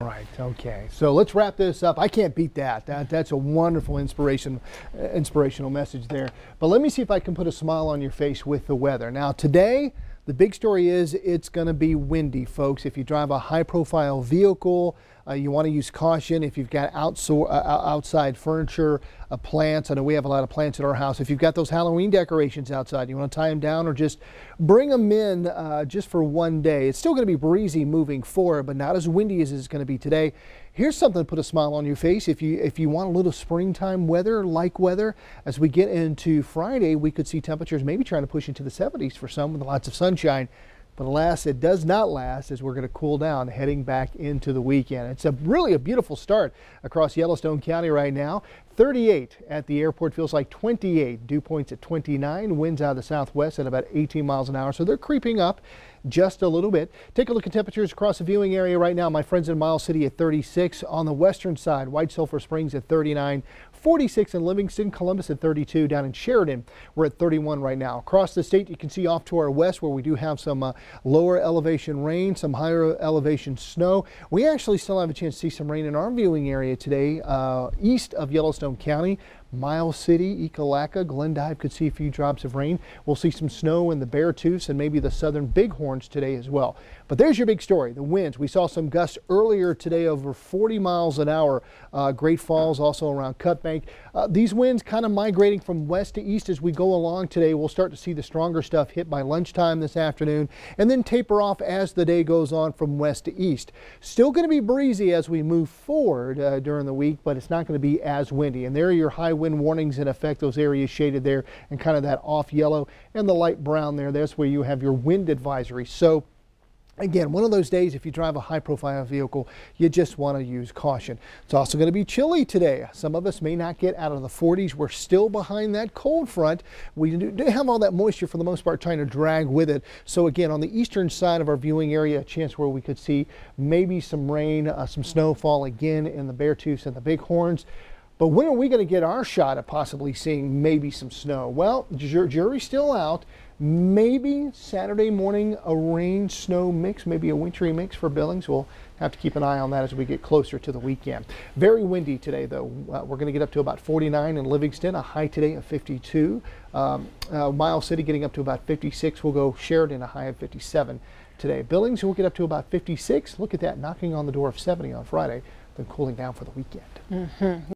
Right. Okay. So let's wrap this up. I can't beat that. That that's a wonderful inspiration, uh, inspirational message there. But let me see if I can put a smile on your face with the weather. Now today, the big story is it's going to be windy, folks. If you drive a high-profile vehicle, uh, you want to use caution. If you've got uh, outside furniture, uh, plants. I know we have a lot of plants at our house. If you've got those Halloween decorations outside, you want to tie them down or just bring them in uh, just for one day. It's still going to be breezy moving forward, but not as windy as it's going to be today. Here's something to put a smile on your face. If you if you want a little springtime weather, like weather, as we get into Friday, we could see temperatures maybe trying to push into the 70s for some with lots of sunshine. But alas, it does not last as we're going to cool down heading back into the weekend. It's a really a beautiful start across Yellowstone County right now. 38 at the airport feels like 28. Dew points at 29. Winds out of the southwest at about 18 miles an hour. So they're creeping up just a little bit. Take a look at temperatures across the viewing area right now. My friends in Miles City at 36. On the western side, White Sulphur Springs at 39. 46 in Livingston, Columbus at 32. Down in Sheridan, we're at 31 right now. Across the state, you can see off to our west where we do have some uh, lower elevation rain, some higher elevation snow. We actually still have a chance to see some rain in our viewing area today, uh, east of Yellowstone County. Miles City, Ekalaka, Glendive could see a few drops of rain. We'll see some snow in the Bear Beartooths and maybe the southern bighorns today as well. But there's your big story, the winds. We saw some gusts earlier today over 40 miles an hour. Uh, Great Falls, also around Cut Bank. Uh, these winds kind of migrating from west to east as we go along today. We'll start to see the stronger stuff hit by lunchtime this afternoon and then taper off as the day goes on from west to east. Still going to be breezy as we move forward uh, during the week, but it's not going to be as windy. And there are your high wind warnings in effect, those areas shaded there and kind of that off yellow and the light brown there. That's where you have your wind advisory. So Again, one of those days, if you drive a high profile vehicle, you just want to use caution. It's also going to be chilly today. Some of us may not get out of the 40s. We're still behind that cold front. We do have all that moisture for the most part trying to drag with it. So again, on the eastern side of our viewing area, a chance where we could see maybe some rain, uh, some snowfall again in the Beartooths and the Bighorns. But when are we going to get our shot at possibly seeing maybe some snow? Well, jury's still out. Maybe Saturday morning a rain snow mix, maybe a wintry mix for Billings. We'll have to keep an eye on that as we get closer to the weekend. Very windy today, though. Uh, we're going to get up to about 49 in Livingston, a high today of 52. Um, uh, Miles City getting up to about 56. We'll go Sheridan, a high of 57 today. Billings will get up to about 56. Look at that, knocking on the door of 70 on Friday, then cooling down for the weekend. Mm -hmm.